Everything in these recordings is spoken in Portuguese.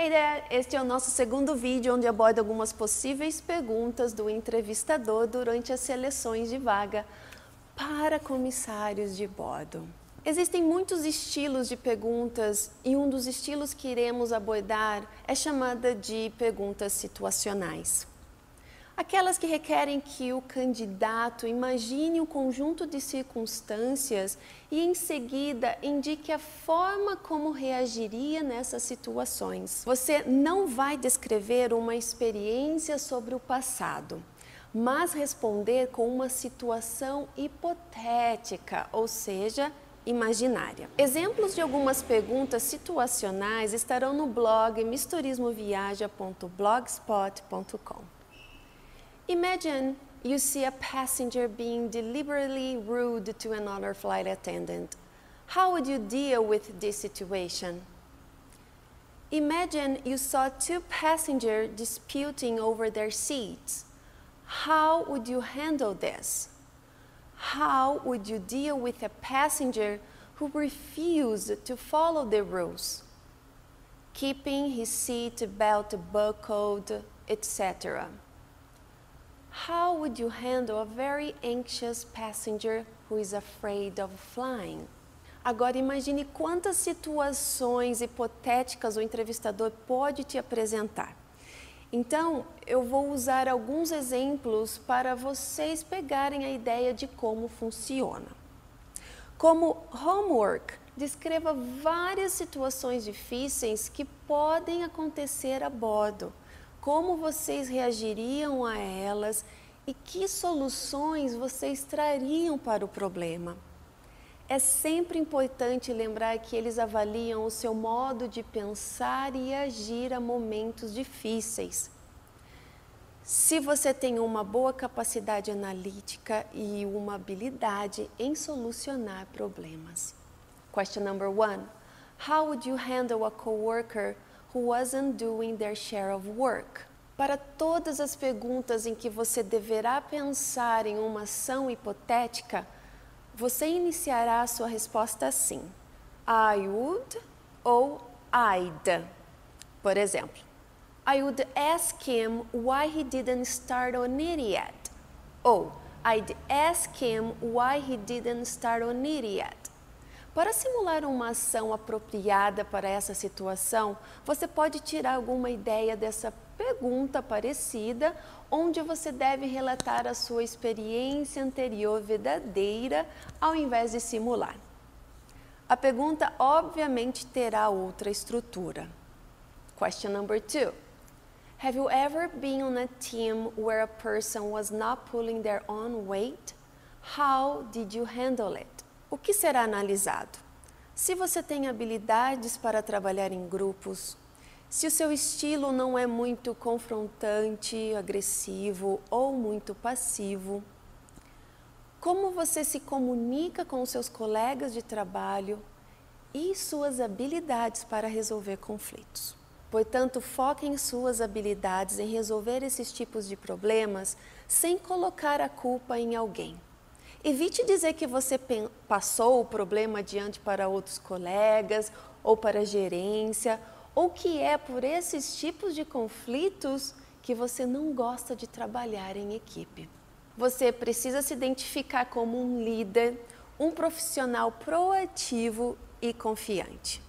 Hey there! Este é o nosso segundo vídeo onde abordo algumas possíveis perguntas do entrevistador durante as seleções de vaga para comissários de bordo. Existem muitos estilos de perguntas e um dos estilos que iremos abordar é chamada de perguntas situacionais. Aquelas que requerem que o candidato imagine um conjunto de circunstâncias e, em seguida, indique a forma como reagiria nessas situações. Você não vai descrever uma experiência sobre o passado, mas responder com uma situação hipotética, ou seja, imaginária. Exemplos de algumas perguntas situacionais estarão no blog misturismoviaja.blogspot.com. Imagine you see a passenger being deliberately rude to another flight attendant. How would you deal with this situation? Imagine you saw two passengers disputing over their seats. How would you handle this? How would you deal with a passenger who refused to follow the rules, keeping his seat belt buckled, etc.? How would you handle a very anxious passenger who is afraid of flying? Agora imagine quantas situações hipotéticas o entrevistador pode te apresentar. Então, eu vou usar alguns exemplos para vocês pegarem a ideia de como funciona. Como homework, descreva várias situações difíceis que podem acontecer a bordo como vocês reagiriam a elas e que soluções vocês trariam para o problema. É sempre importante lembrar que eles avaliam o seu modo de pensar e agir a momentos difíceis. Se você tem uma boa capacidade analítica e uma habilidade em solucionar problemas. Question number one: How would you handle a coworker who wasn't doing their share of work. Para todas as perguntas em que você deverá pensar em uma ação hipotética, você iniciará a sua resposta assim: I would ou I'd. Por exemplo, I would ask him why he didn't start on it yet. Ou I'd ask him why he didn't start on it yet. Para simular uma ação apropriada para essa situação, você pode tirar alguma ideia dessa pergunta parecida, onde você deve relatar a sua experiência anterior verdadeira ao invés de simular. A pergunta obviamente terá outra estrutura. Question number two. Have you ever been on a team where a person was not pulling their own weight? How did you handle it? O que será analisado? Se você tem habilidades para trabalhar em grupos, se o seu estilo não é muito confrontante, agressivo ou muito passivo, como você se comunica com seus colegas de trabalho e suas habilidades para resolver conflitos. Portanto, foque em suas habilidades em resolver esses tipos de problemas sem colocar a culpa em alguém. Evite dizer que você passou o problema adiante para outros colegas ou para a gerência, ou que é por esses tipos de conflitos que você não gosta de trabalhar em equipe. Você precisa se identificar como um líder, um profissional proativo e confiante.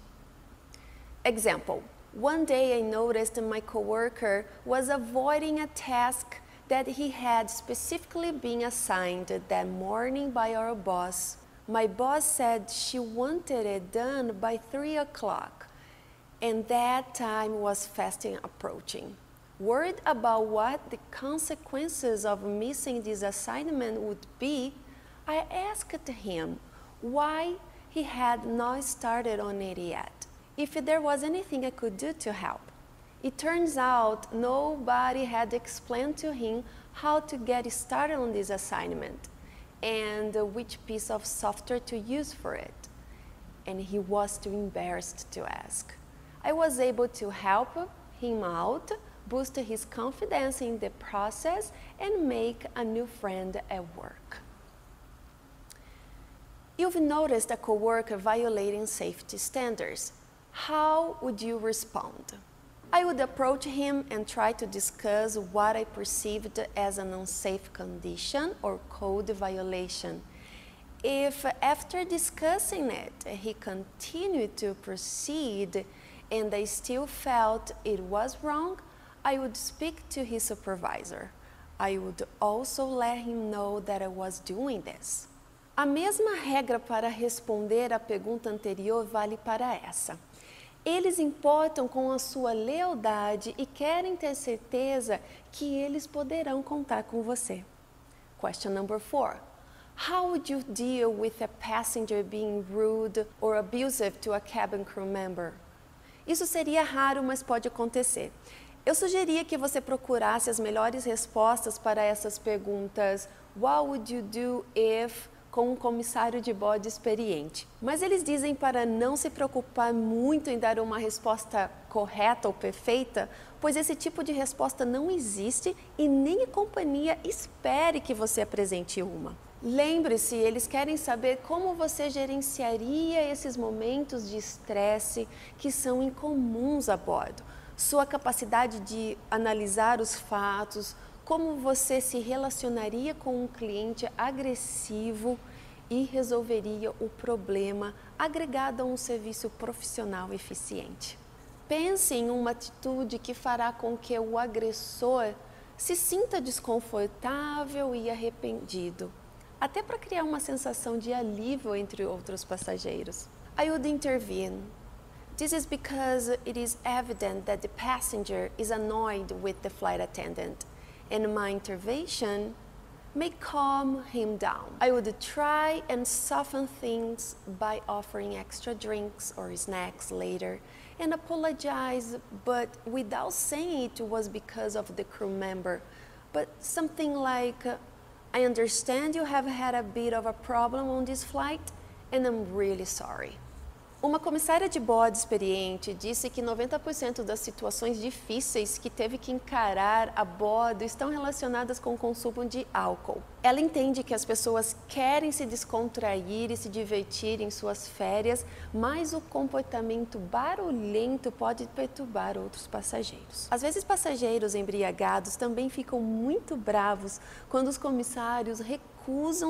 Example: One day I noticed my coworker was avoiding a task that he had specifically been assigned that morning by our boss. My boss said she wanted it done by 3 o'clock, and that time was fast approaching. Worried about what the consequences of missing this assignment would be, I asked him why he had not started on it yet, if there was anything I could do to help. It turns out nobody had explained to him how to get started on this assignment and which piece of software to use for it. And he was too embarrassed to ask. I was able to help him out, boost his confidence in the process, and make a new friend at work. You've noticed a coworker violating safety standards. How would you respond? I would approach him and try to discuss what I perceived as an unsafe condition or code violation. If after discussing it he continued to proceed and I still felt it was wrong, I would speak to his supervisor. I would also let him know that I was doing this. A mesma regra para responder à pergunta anterior vale para essa. Eles importam com a sua lealdade e querem ter certeza que eles poderão contar com você. Question number four. How would you deal with a passenger being rude or abusive to a cabin crew member? Isso seria raro, mas pode acontecer. Eu sugeria que você procurasse as melhores respostas para essas perguntas. What would you do if com um comissário de bode experiente. Mas eles dizem para não se preocupar muito em dar uma resposta correta ou perfeita, pois esse tipo de resposta não existe e nem a companhia espere que você apresente uma. Lembre-se, eles querem saber como você gerenciaria esses momentos de estresse que são incomuns a bordo. Sua capacidade de analisar os fatos, como você se relacionaria com um cliente agressivo e resolveria o problema agregado a um serviço profissional eficiente. Pense em uma atitude que fará com que o agressor se sinta desconfortável e arrependido, até para criar uma sensação de alívio entre outros passageiros. I would intervene. This is because it is evident that the passenger is annoyed with the flight attendant and my intervention may calm him down. I would try and soften things by offering extra drinks or snacks later and apologize, but without saying it was because of the crew member, but something like, I understand you have had a bit of a problem on this flight and I'm really sorry. Uma comissária de bordo experiente disse que 90% das situações difíceis que teve que encarar a bordo estão relacionadas com o consumo de álcool. Ela entende que as pessoas querem se descontrair e se divertir em suas férias, mas o comportamento barulhento pode perturbar outros passageiros. Às vezes, passageiros embriagados também ficam muito bravos quando os comissários recusam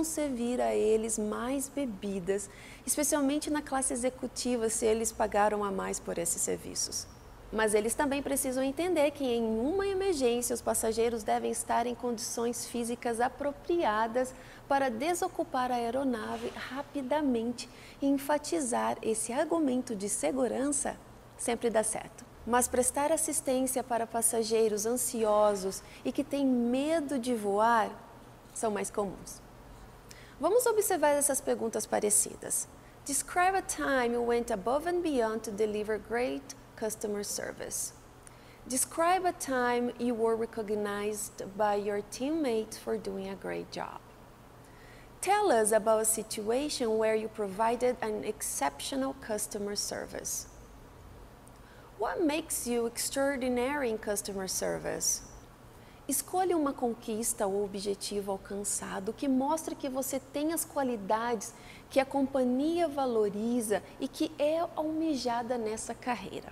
servir a eles mais bebidas, especialmente na classe executiva se eles pagaram a mais por esses serviços. Mas eles também precisam entender que em uma emergência os passageiros devem estar em condições físicas apropriadas para desocupar a aeronave rapidamente e enfatizar esse argumento de segurança sempre dá certo. Mas prestar assistência para passageiros ansiosos e que têm medo de voar são mais comuns. Vamos observar essas perguntas parecidas. Describe a time you went above and beyond to deliver great customer service. Describe a time you were recognized by your teammates for doing a great job. Tell us about a situation where you provided an exceptional customer service. What makes you extraordinary in customer service? Escolha uma conquista ou objetivo alcançado que mostre que você tem as qualidades que a companhia valoriza e que é almejada nessa carreira.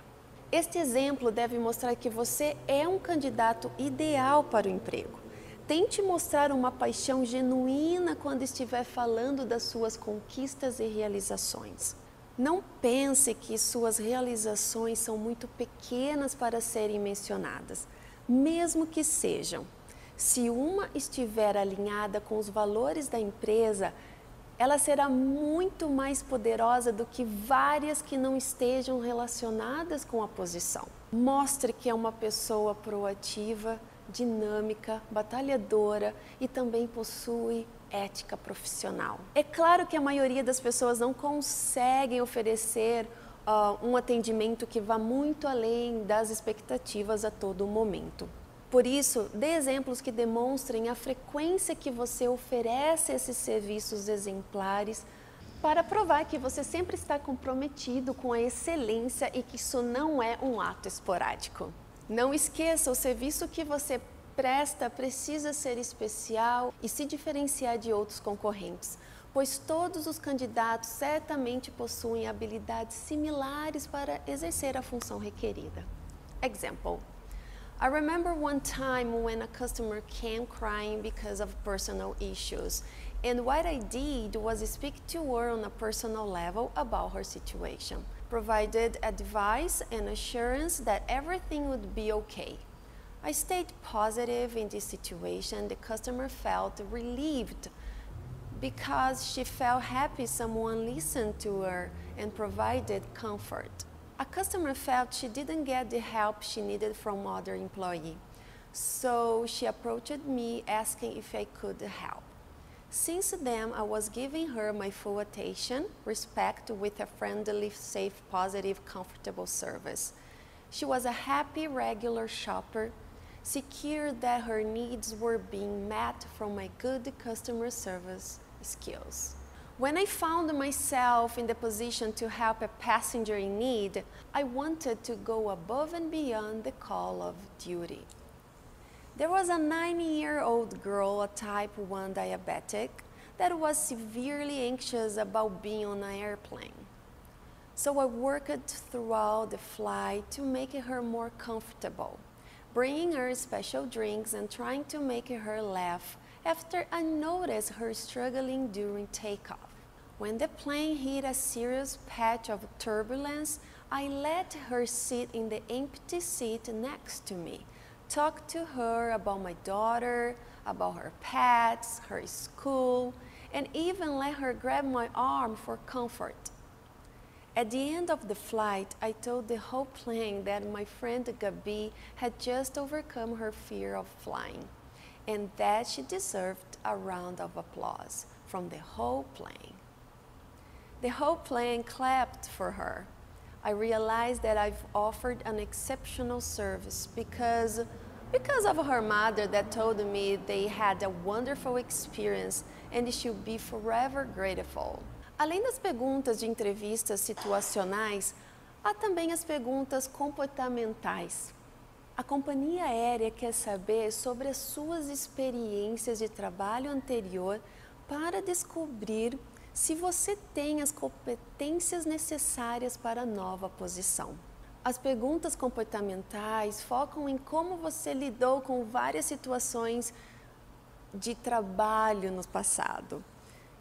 Este exemplo deve mostrar que você é um candidato ideal para o emprego. Tente mostrar uma paixão genuína quando estiver falando das suas conquistas e realizações. Não pense que suas realizações são muito pequenas para serem mencionadas mesmo que sejam. Se uma estiver alinhada com os valores da empresa, ela será muito mais poderosa do que várias que não estejam relacionadas com a posição. Mostre que é uma pessoa proativa, dinâmica, batalhadora e também possui ética profissional. É claro que a maioria das pessoas não conseguem oferecer uh, um atendimento que vá muito além das expectativas a todo momento. Por isso, dê exemplos que demonstrem a frequência que você oferece esses serviços exemplares para provar que você sempre está comprometido com a excelência e que isso não é um ato esporádico. Não esqueça, o serviço que você presta precisa ser especial e se diferenciar de outros concorrentes pois todos os candidatos certamente possuem habilidades similares para exercer a função requerida. Example. I remember one time when a customer came crying because of personal issues, and what I did was speak to her on a personal level about her situation, provided advice and assurance that everything would be okay. I stayed positive in this situation. The customer felt relieved because she felt happy someone listened to her and provided comfort. A customer felt she didn't get the help she needed from other employee. So she approached me asking if I could help. Since then, I was giving her my full attention, respect with a friendly, safe, positive, comfortable service. She was a happy, regular shopper, secure that her needs were being met from my good customer service skills. When I found myself in the position to help a passenger in need, I wanted to go above and beyond the call of duty. There was a nine year old girl, a type 1 diabetic, that was severely anxious about being on an airplane. So I worked throughout the flight to make her more comfortable, bringing her special drinks and trying to make her laugh after I noticed her struggling during takeoff. When the plane hit a serious patch of turbulence, I let her sit in the empty seat next to me, talk to her about my daughter, about her pets, her school, and even let her grab my arm for comfort. At the end of the flight, I told the whole plane that my friend Gabi had just overcome her fear of flying and that she deserved a round of applause from the whole plane. The whole plane clapped for her. I realized that I've offered an exceptional service because, because of her mother that told me they had a wonderful experience and she'll be forever grateful. Além das perguntas de entrevistas situacionais, há também as perguntas comportamentais. A companhia aérea quer saber sobre as suas experiências de trabalho anterior para descobrir se você tem as competências necessárias para a nova posição. As perguntas comportamentais focam em como você lidou com várias situações de trabalho no passado.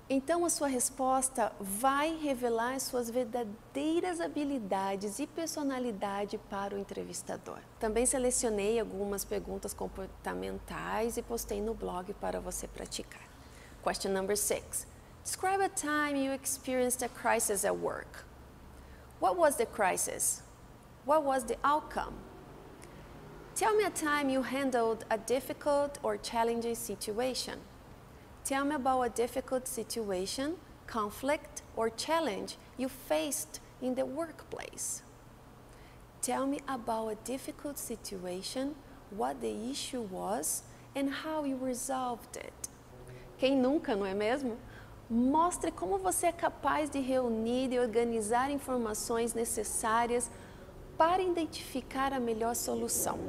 Então, a sua resposta vai revelar suas verdadeiras habilidades e personalidade para o entrevistador. Também selecionei algumas perguntas comportamentais e postei no blog para você praticar. Question number six. Describe a time you experienced a crisis at work. What was the crisis? What was the outcome? Tell me a time you handled a difficult or challenging situation. Tell me about a difficult situation, conflict, or challenge you faced in the workplace. Tell me about a difficult situation, what the issue was, and how you resolved it. Quem nunca, não é mesmo? Mostre como você é capaz de reunir e organizar informações necessárias para identificar a melhor solução.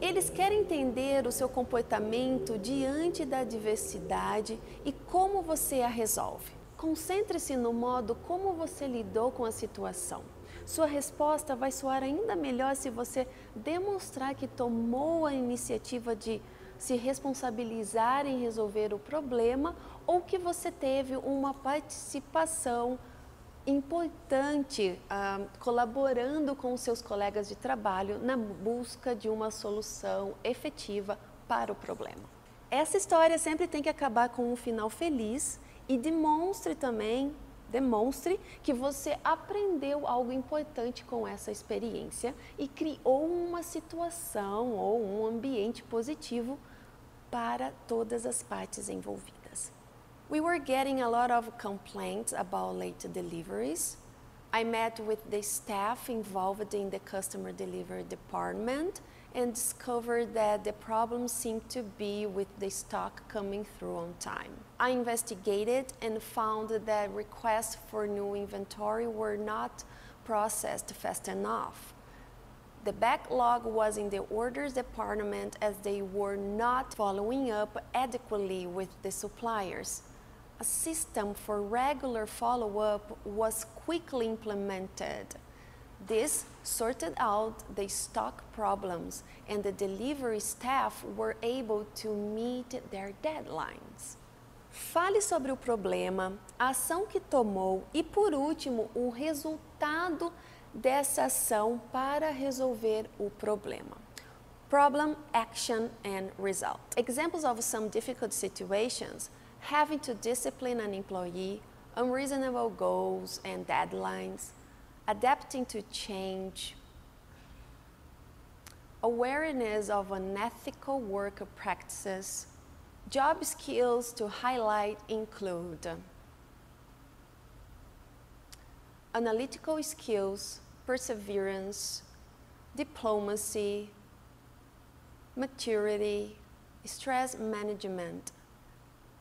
Eles querem entender o seu comportamento diante da diversidade e como você a resolve. Concentre-se no modo como você lidou com a situação. Sua resposta vai soar ainda melhor se você demonstrar que tomou a iniciativa de se responsabilizar em resolver o problema ou que você teve uma participação importante uh, colaborando com seus colegas de trabalho na busca de uma solução efetiva para o problema. Essa história sempre tem que acabar com um final feliz e demonstre também demonstre que você aprendeu algo importante com essa experiência e criou uma situação ou um ambiente positivo para todas as partes envolvidas. We were getting a lot of complaints about late deliveries. I met with the staff involved in the customer delivery department and discovered that the problem seemed to be with the stock coming through on time. I investigated and found that requests for new inventory were not processed fast enough. The backlog was in the orders department as they were not following up adequately with the suppliers. A system for regular follow up was quickly implemented. This sorted out the stock problems and the delivery staff were able to meet their deadlines. Fale sobre o problema, a ação que tomou e, por último, o resultado dessa ação para resolver o problema. Problem, action, and result. Examples of some difficult situations having to discipline an employee, unreasonable goals and deadlines, adapting to change, awareness of unethical work practices, job skills to highlight include analytical skills, perseverance, diplomacy, maturity, stress management,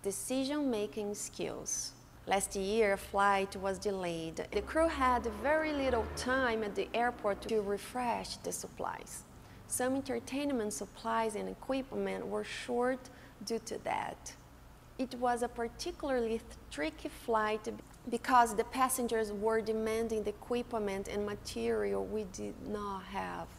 decision making skills. Last year, flight was delayed. The crew had very little time at the airport to refresh the supplies. Some entertainment supplies and equipment were short due to that. It was a particularly tricky flight because the passengers were demanding the equipment and material we did not have.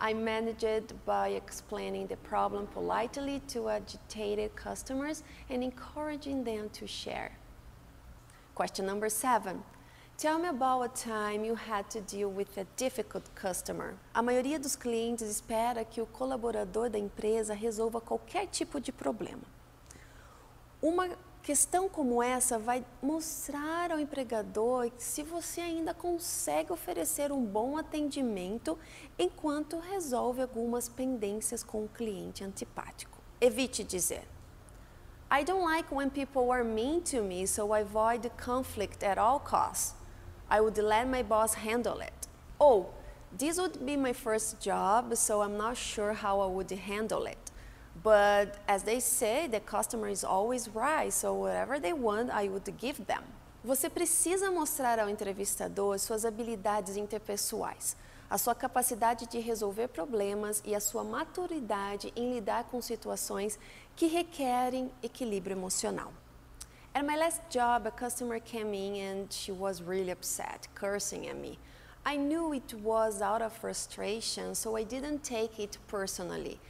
I managed it by explaining the problem politely to agitated customers and encouraging them to share. Question number seven. Tell me about a time you had to deal with a difficult customer. A maioria dos clientes espera que o colaborador da empresa resolva qualquer tipo de problema. Uma questão como essa vai mostrar ao empregador se você ainda consegue oferecer um bom atendimento enquanto resolve algumas pendências com o cliente antipático. Evite dizer: I don't like when people are mean to me, so I avoid conflict at all costs. I would let my boss handle it. Oh, this would be my first job, so I'm not sure how I would handle it. But as they say, the customer is always right, so whatever they want, I would give them. Você precisa mostrar ao entrevistador suas habilidades interpessoais, a sua capacidade de resolver problemas e a sua maturidade em lidar com situações que requerem equilíbrio emocional. At my last job, a customer came in and she was really upset, cursing at me. I knew it was out of frustration, so I didn't take it personally.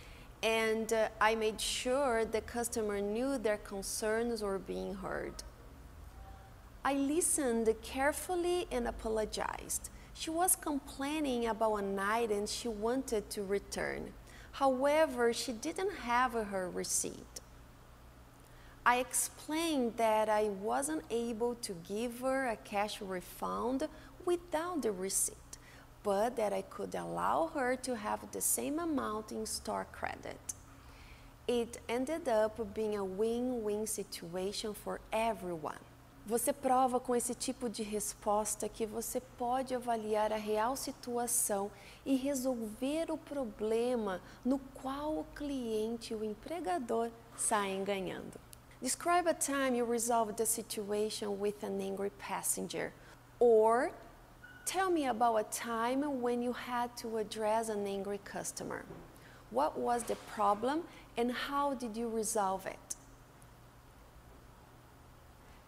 And uh, I made sure the customer knew their concerns were being heard. I listened carefully and apologized. She was complaining about an item she wanted to return. However, she didn't have her receipt. I explained that I wasn't able to give her a cash refund without the receipt, but that I could allow her to have the same amount in store credit. It ended up being a win win situation for everyone. Você prova com esse tipo de resposta que você pode avaliar a real situação e resolver o problema no qual o cliente e o empregador saem ganhando. Describe a time you resolved the situation with an angry passenger. Or tell me about a time when you had to address an angry customer. What was the problem and how did you resolve it?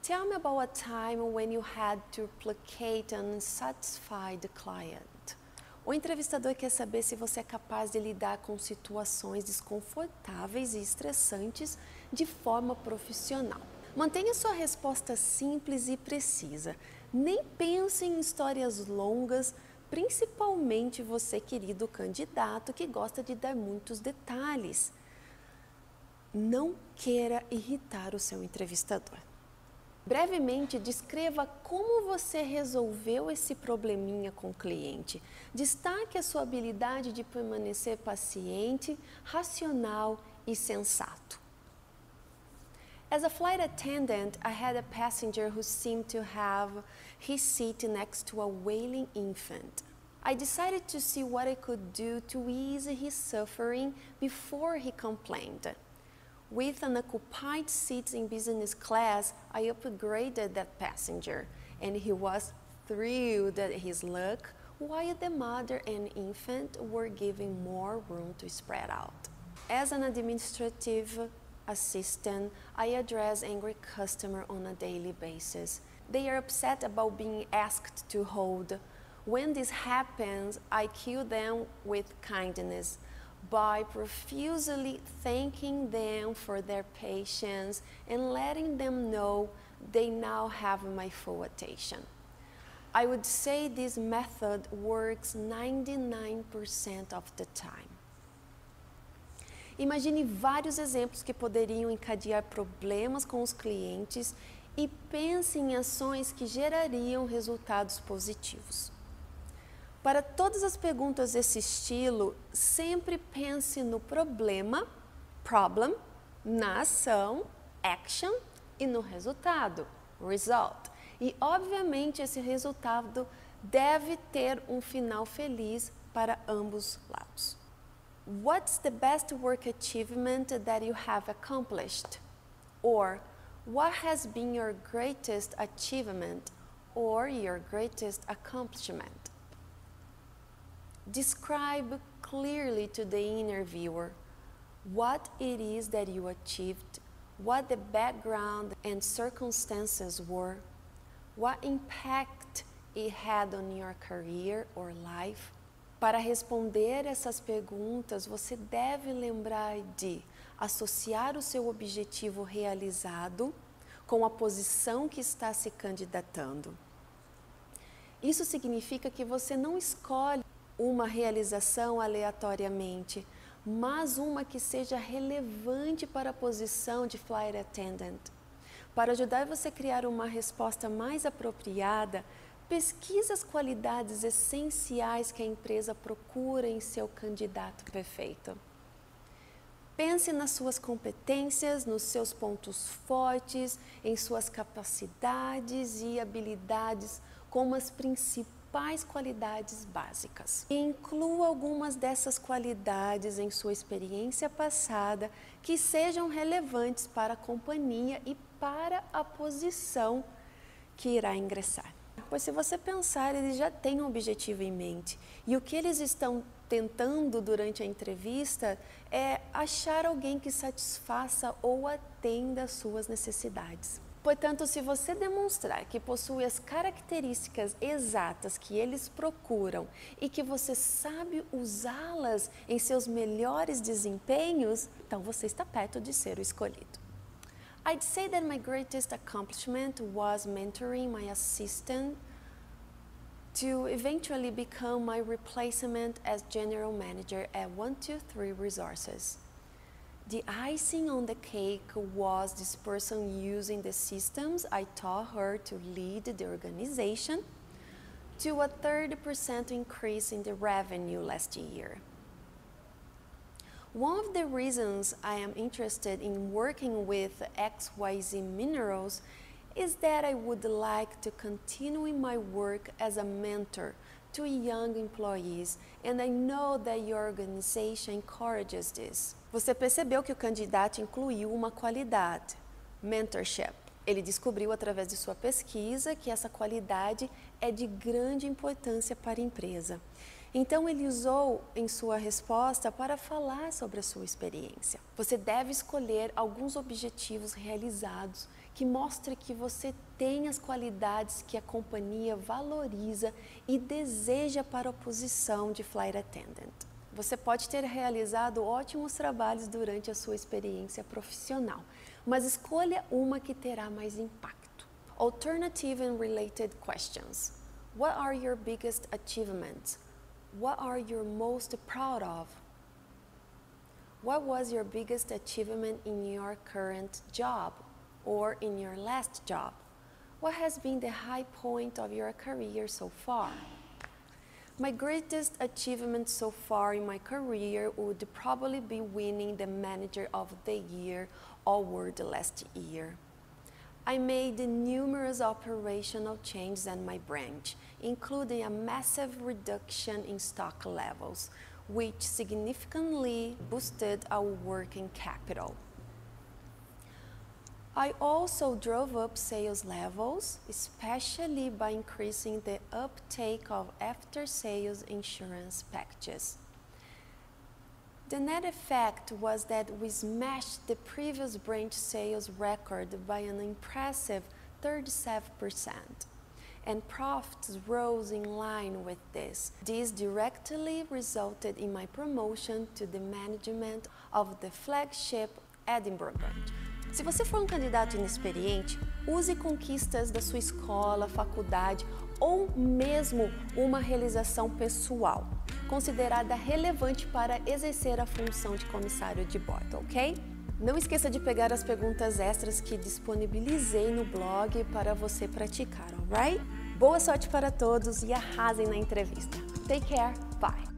Tell me about a time when you had to placate an unsatisfied client. O entrevistador quer saber se você é capaz de lidar com situações desconfortáveis e estressantes de forma profissional. Mantenha sua resposta simples e precisa. Nem pense em histórias longas, principalmente você, querido candidato, que gosta de dar muitos detalhes. Não queira irritar o seu entrevistador. Brevemente, descreva como você resolveu esse probleminha com o cliente. Destaque a sua habilidade de permanecer paciente, racional e sensato. As a flight attendant, I had a passenger who seemed to have his seat next to a wailing infant. I decided to see what I could do to ease his suffering before he complained. With an occupied seat in business class, I upgraded that passenger, and he was thrilled at his luck, while the mother and infant were given more room to spread out. As an administrative assistant, I address angry customers on a daily basis. They are upset about being asked to hold When this happens, I cue them with kindness by profusely thanking them for their patience and letting them know they now have my full attention. I would say this method works 99% of the time. Imagine vários exemplos que poderiam encadear problemas com os clientes e pense em ações que gerariam resultados positivos. Para todas as perguntas desse estilo, sempre pense no problema, problem, na ação, action e no resultado, result. E, obviamente, esse resultado deve ter um final feliz para ambos lados. What's the best work achievement that you have accomplished? Or, what has been your greatest achievement or your greatest accomplishment? Describe clearly to the interviewer what it is that you achieved, what the background and circumstances were, what impact it had on your career or life. Para responder essas perguntas, você deve lembrar de associar o seu objetivo realizado com a posição que está se candidatando. Isso significa que você não escolhe uma realização aleatoriamente, mas uma que seja relevante para a posição de flight attendant. Para ajudar você a criar uma resposta mais apropriada, pesquise as qualidades essenciais que a empresa procura em seu candidato perfeito. Pense nas suas competências, nos seus pontos fortes, em suas capacidades e habilidades como as principais qualidades básicas. E inclua algumas dessas qualidades em sua experiência passada que sejam relevantes para a companhia e para a posição que irá ingressar. Pois se você pensar, eles já têm um objetivo em mente. E o que eles estão tentando durante a entrevista é achar alguém que satisfaça ou atenda às suas necessidades. Portanto, se você demonstrar que possui as características exatas que eles procuram e que você sabe usá-las em seus melhores desempenhos, então você está perto de ser o escolhido. I'd say that my greatest accomplishment was mentoring my assistant to eventually become my replacement as general manager at 123 Resources. The icing on the cake was this person using the systems I taught her to lead the organization to a 30% increase in the revenue last year. One of the reasons I am interested in working with XYZ Minerals is that I would like to continue my work as a mentor to young employees, and I know that your organization encourages this. Você percebeu que o candidato incluiu uma qualidade, mentorship. Ele descobriu através de sua pesquisa que essa qualidade é de grande importância para a empresa. Então, ele usou em sua resposta para falar sobre a sua experiência. Você deve escolher alguns objetivos realizados que mostrem que você tem as qualidades que a companhia valoriza e deseja para a posição de flight attendant. Você pode ter realizado ótimos trabalhos durante a sua experiência profissional, mas escolha uma que terá mais impacto. Alternative and related questions. What are your biggest achievements? What are you most proud of? What was your biggest achievement in your current job or in your last job? What has been the high point of your career so far? My greatest achievement so far in my career would probably be winning the Manager of the Year award last year. I made numerous operational changes at my branch, including a massive reduction in stock levels, which significantly boosted our working capital. I also drove up sales levels, especially by increasing the uptake of after sales insurance packages. The net effect was that we smashed the previous branch sales record by an impressive 37%. and profits rose in line with this. This directly resulted in my promotion to the management of the flagship Edinburgh branch. Se você for um candidato inexperiente, use conquistas da sua escola, faculdade ou mesmo uma realização pessoal, considerada relevante para exercer a função de comissário de bordo, ok? Não esqueça de pegar as perguntas extras que disponibilizei no blog para você praticar, alright? Boa sorte para todos e arrasem na entrevista. Take care, bye!